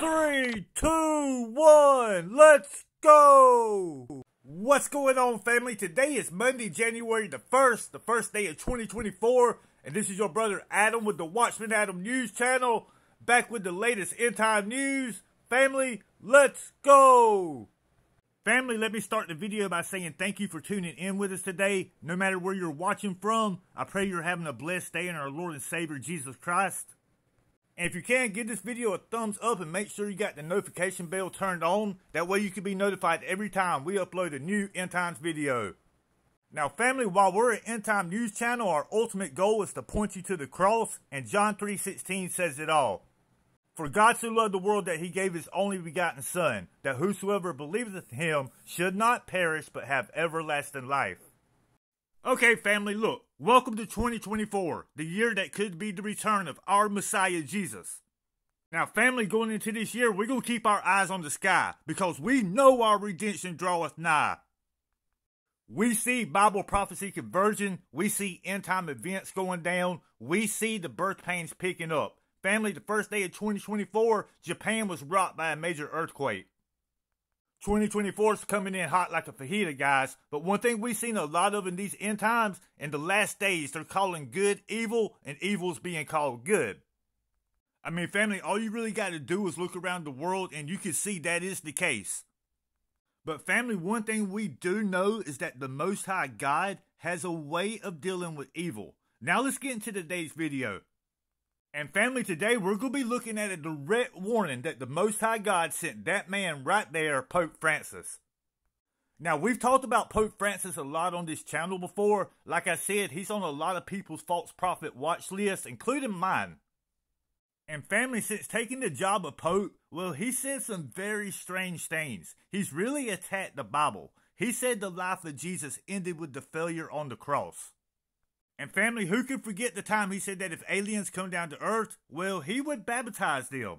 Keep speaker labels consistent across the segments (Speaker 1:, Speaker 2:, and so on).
Speaker 1: Three, two, one, let's go! What's going on, family? Today is Monday, January the 1st, the first day of 2024, and this is your brother Adam with the Watchman Adam News channel, back with the latest end time news. Family, let's go! Family, let me start the video by saying thank you for tuning in with us today. No matter where you're watching from, I pray you're having a blessed day in our Lord and Savior Jesus Christ. And if you can, give this video a thumbs up and make sure you got the notification bell turned on. That way you can be notified every time we upload a new End Times video. Now family, while we're an End Time News channel, our ultimate goal is to point you to the cross, and John 3.16 says it all. For God so loved the world that he gave his only begotten Son, that whosoever believeth in him should not perish but have everlasting life. Okay, family, look, welcome to 2024, the year that could be the return of our Messiah Jesus. Now, family, going into this year, we're going to keep our eyes on the sky because we know our redemption draweth nigh. We see Bible prophecy conversion, we see end time events going down, we see the birth pains picking up. Family, the first day of 2024, Japan was rocked by a major earthquake. 2024 is coming in hot like a fajita, guys. But one thing we've seen a lot of in these end times, in the last days, they're calling good evil and evil's being called good. I mean, family, all you really got to do is look around the world and you can see that is the case. But family, one thing we do know is that the Most High God has a way of dealing with evil. Now let's get into today's video. And family, today we're going to be looking at a direct warning that the Most High God sent that man right there, Pope Francis. Now, we've talked about Pope Francis a lot on this channel before. Like I said, he's on a lot of people's false prophet watch lists, including mine. And family, since taking the job of Pope, well, he said some very strange things. He's really attacked the Bible. He said the life of Jesus ended with the failure on the cross. And family, who can forget the time he said that if aliens come down to earth, well, he would baptize them.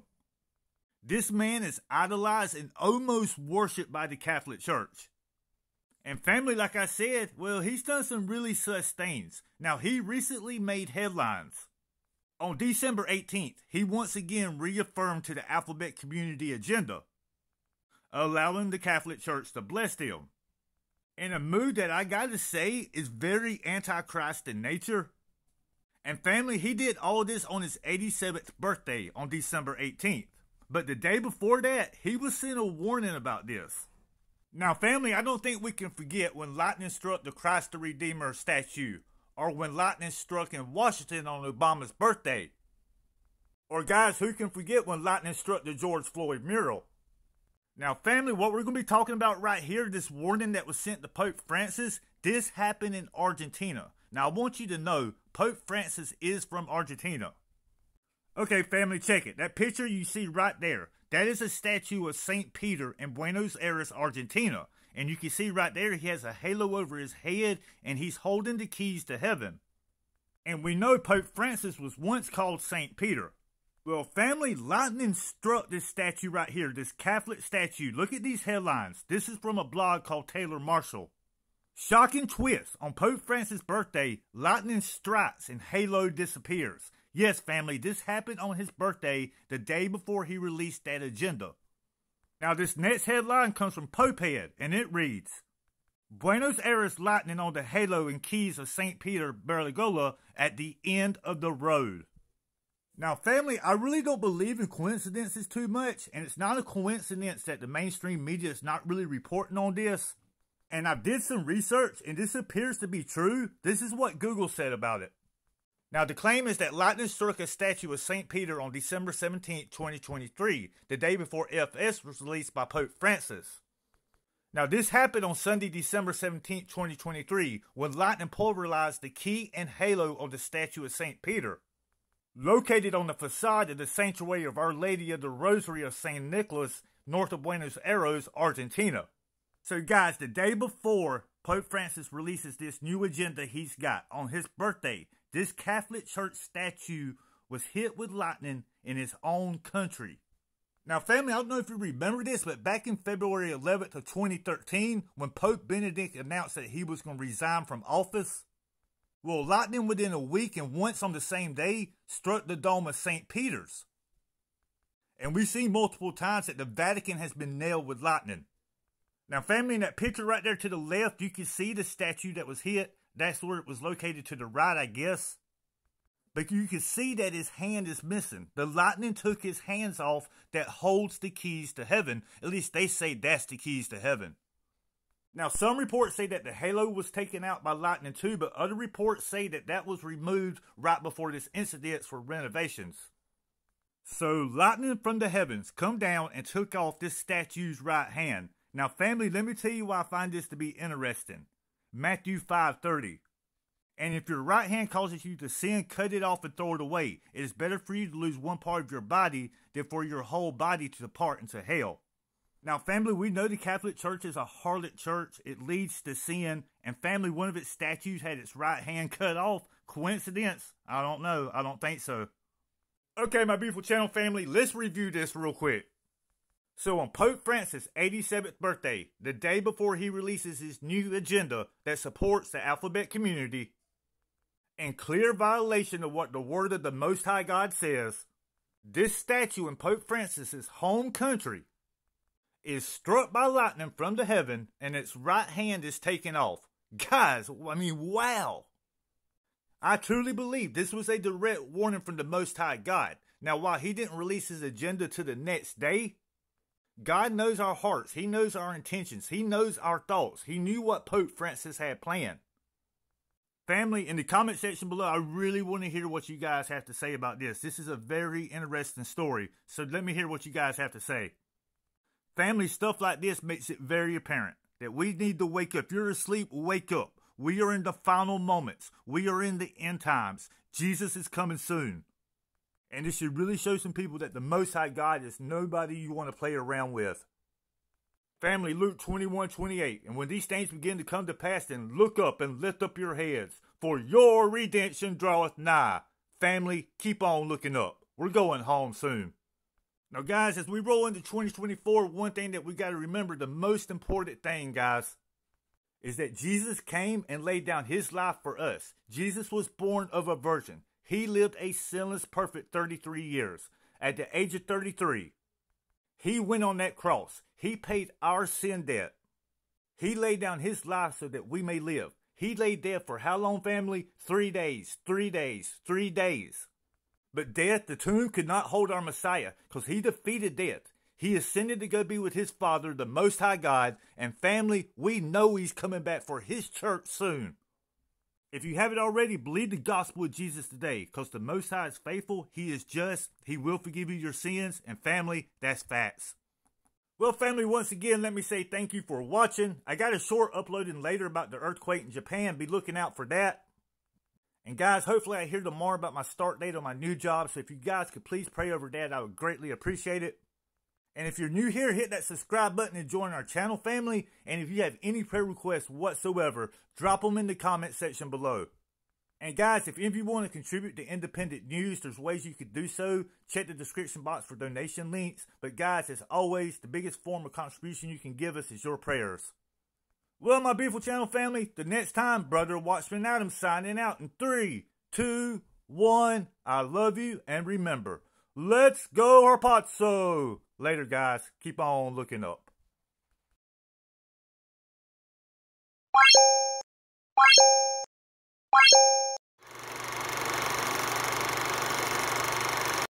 Speaker 1: This man is idolized and almost worshipped by the Catholic Church. And family, like I said, well, he's done some really such things. Now, he recently made headlines. On December 18th, he once again reaffirmed to the alphabet community agenda, allowing the Catholic Church to bless them in a mood that I gotta say is very antichrist in nature. And family, he did all this on his 87th birthday on December 18th. But the day before that, he was sent a warning about this. Now, family, I don't think we can forget when lightning struck the Christ the Redeemer statue, or when lightning struck in Washington on Obama's birthday. Or, guys, who can forget when lightning struck the George Floyd mural? Now, family, what we're going to be talking about right here, this warning that was sent to Pope Francis, this happened in Argentina. Now, I want you to know Pope Francis is from Argentina. Okay, family, check it. That picture you see right there, that is a statue of St. Peter in Buenos Aires, Argentina. And you can see right there, he has a halo over his head and he's holding the keys to heaven. And we know Pope Francis was once called St. Peter. Well, family lightning struck this statue right here, this Catholic statue. Look at these headlines. This is from a blog called Taylor Marshall. Shocking twist. On Pope Francis' birthday, lightning strikes and halo disappears. Yes, family, this happened on his birthday, the day before he released that agenda. Now, this next headline comes from Popehead, and it reads, Buenos Aires lightning on the halo and keys of St. Peter Bergoglio at the end of the road. Now, family, I really don't believe in coincidences too much, and it's not a coincidence that the mainstream media is not really reporting on this. And I did some research, and this appears to be true. This is what Google said about it. Now, the claim is that lightning struck a statue of St. Peter on December 17, 2023, the day before FS was released by Pope Francis. Now, this happened on Sunday, December 17, 2023, when lightning pulverized the key and halo of the statue of St. Peter. Located on the facade of the Sanctuary of Our Lady of the Rosary of St. Nicholas, north of Buenos Aires, Argentina. So, guys, the day before Pope Francis releases this new agenda he's got on his birthday, this Catholic Church statue was hit with lightning in his own country. Now, family, I don't know if you remember this, but back in February 11th of 2013, when Pope Benedict announced that he was going to resign from office, well, lightning within a week and once on the same day struck the dome of St. Peter's. And we've seen multiple times that the Vatican has been nailed with lightning. Now, family, in that picture right there to the left, you can see the statue that was hit. That's where it was located to the right, I guess. But you can see that his hand is missing. The lightning took his hands off that holds the keys to heaven. At least they say that's the keys to heaven. Now, some reports say that the halo was taken out by lightning too, but other reports say that that was removed right before this incident for renovations. So, lightning from the heavens come down and took off this statue's right hand. Now, family, let me tell you why I find this to be interesting. Matthew 5:30. And if your right hand causes you to sin, cut it off and throw it away. It is better for you to lose one part of your body than for your whole body to depart into hell. Now, family, we know the Catholic Church is a harlot church. It leads to sin. And family, one of its statues had its right hand cut off. Coincidence? I don't know. I don't think so. Okay, my beautiful channel family, let's review this real quick. So on Pope Francis' 87th birthday, the day before he releases his new agenda that supports the alphabet community, in clear violation of what the word of the Most High God says, this statue in Pope Francis's home country is struck by lightning from the heaven and its right hand is taken off. Guys, I mean, wow. I truly believe this was a direct warning from the Most High God. Now, while he didn't release his agenda to the next day, God knows our hearts. He knows our intentions. He knows our thoughts. He knew what Pope Francis had planned. Family, in the comment section below, I really want to hear what you guys have to say about this. This is a very interesting story, so let me hear what you guys have to say. Family, stuff like this makes it very apparent that we need to wake up. If you're asleep, wake up. We are in the final moments. We are in the end times. Jesus is coming soon. And this should really show some people that the Most High God is nobody you want to play around with. Family, Luke 21 28. And when these things begin to come to pass, then look up and lift up your heads, for your redemption draweth nigh. Family, keep on looking up. We're going home soon. Now, guys, as we roll into 2024, one thing that we got to remember the most important thing, guys, is that Jesus came and laid down his life for us. Jesus was born of a virgin. He lived a sinless, perfect 33 years. At the age of 33, he went on that cross. He paid our sin debt. He laid down his life so that we may live. He lay dead for how long, family? Three days, three days, three days. But death, the tomb could not hold our Messiah because he defeated death. He ascended to go be with his Father, the Most High God, and family, we know he's coming back for his church soon. If you haven't already, believe the gospel of Jesus today, because the Most High is faithful, He is just, He will forgive you your sins, and family, that's facts. Well, family, once again, let me say thank you for watching. I got a short uploading later about the earthquake in Japan. Be looking out for that. And guys, hopefully I hear tomorrow about my start date on my new job. So if you guys could please pray over that, I would greatly appreciate it. And if you're new here, hit that subscribe button and join our channel family. And if you have any prayer requests whatsoever, drop them in the comment section below. And guys, if any of you want to contribute to independent news, there's ways you could do so. Check the description box for donation links. But guys, as always, the biggest form of contribution you can give us is your prayers. Well, my beautiful channel family, the next time, Brother Watchman Adam signing out in three, two, one. I love you, and remember, let's go Harpazo! Later, guys. Keep on looking up.